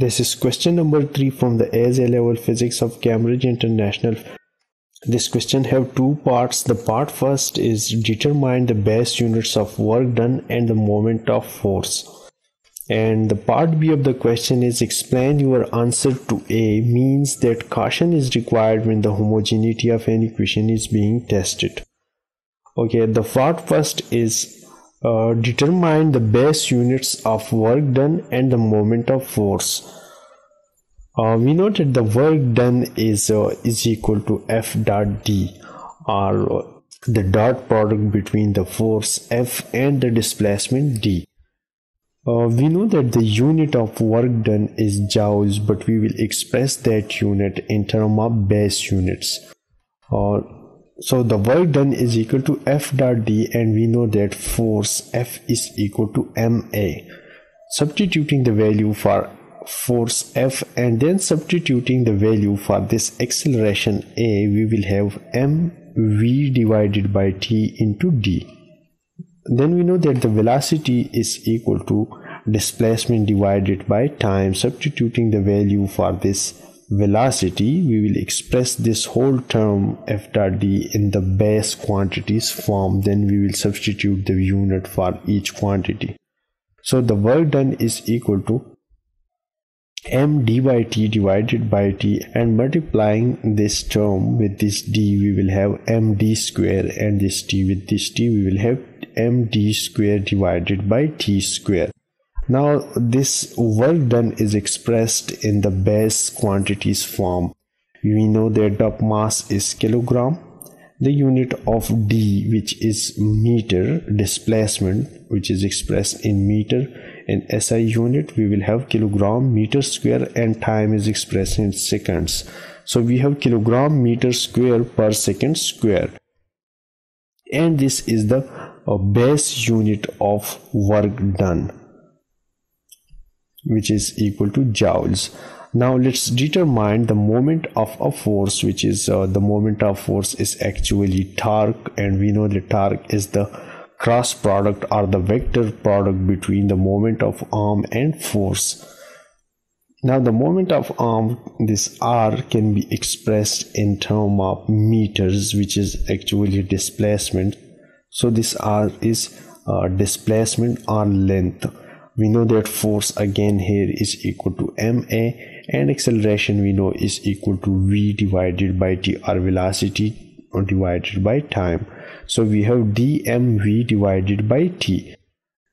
This is question number 3 from the AS A-Level Physics of Cambridge International. This question have two parts. The part first is determine the base units of work done and the moment of force. And the part B of the question is explain your answer to A means that caution is required when the homogeneity of an equation is being tested. Okay, the part first is uh, determine the base units of work done and the moment of force. Uh, we that the work done is uh, is equal to F dot D or the dot product between the force F and the displacement D. Uh, we know that the unit of work done is joules, but we will express that unit in terms of base units. Uh, so the work done is equal to F dot D and we know that force F is equal to MA. Substituting the value for force F and then substituting the value for this acceleration A, we will have mv divided by T into D. Then we know that the velocity is equal to displacement divided by time. Substituting the value for this velocity we will express this whole term f dot d in the base quantities form then we will substitute the unit for each quantity. So the work done is equal to m d by t divided by t and multiplying this term with this d we will have md square and this t with this t we will have md square divided by t square now this work done is expressed in the base quantities form. We know that the mass is kilogram. The unit of d which is meter displacement which is expressed in meter in SI unit we will have kilogram meter square and time is expressed in seconds. So we have kilogram meter square per second square and this is the uh, base unit of work done which is equal to joules. Now let's determine the moment of a force which is uh, the moment of force is actually torque and we know the torque is the cross product or the vector product between the moment of arm and force. Now the moment of arm this r can be expressed in term of meters which is actually displacement. So this r is uh, displacement on length we know that force again here is equal to ma and acceleration we know is equal to v divided by t or velocity divided by time. So we have dmv divided by t.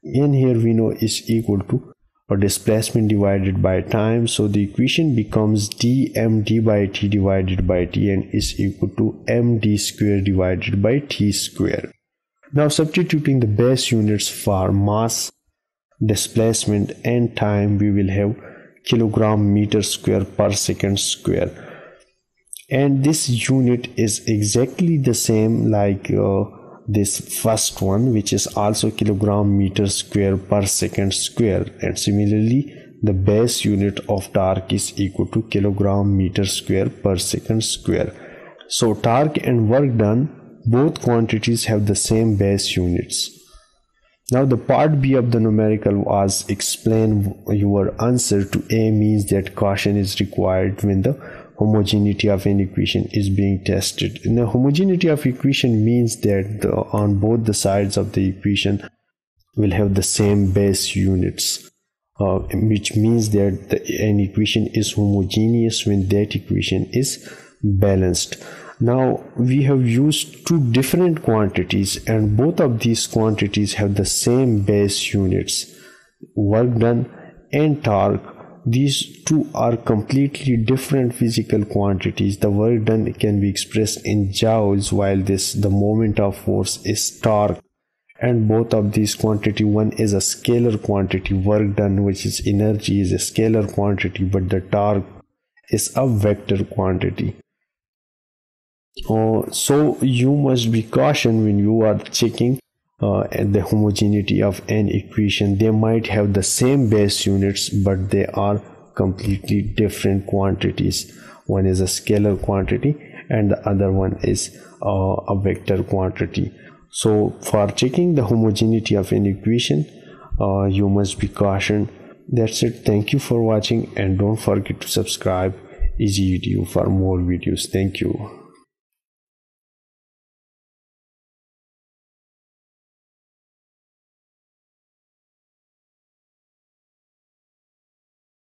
In here we know is equal to or displacement divided by time. So the equation becomes dmd by t divided by t and is equal to md square divided by t square. Now substituting the base units for mass displacement and time we will have kilogram meter square per second square. And this unit is exactly the same like uh, this first one which is also kilogram meter square per second square. And similarly the base unit of torque is equal to kilogram meter square per second square. So torque and work done both quantities have the same base units now the part B of the numerical was explain your answer to A means that caution is required when the homogeneity of an equation is being tested. And the homogeneity of equation means that the, on both the sides of the equation will have the same base units. Uh, which means that the, an equation is homogeneous when that equation is balanced now we have used two different quantities and both of these quantities have the same base units. Work done and torque these two are completely different physical quantities. The work done can be expressed in joules while this the moment of force is torque. And both of these quantity one is a scalar quantity. Work done which is energy is a scalar quantity but the torque is a vector quantity uh, so you must be caution when you are checking uh, the homogeneity of an equation. They might have the same base units but they are completely different quantities. One is a scalar quantity and the other one is uh, a vector quantity. So for checking the homogeneity of an equation uh, you must be cautioned. That's it. Thank you for watching and don't forget to subscribe. easyedu for more videos. Thank you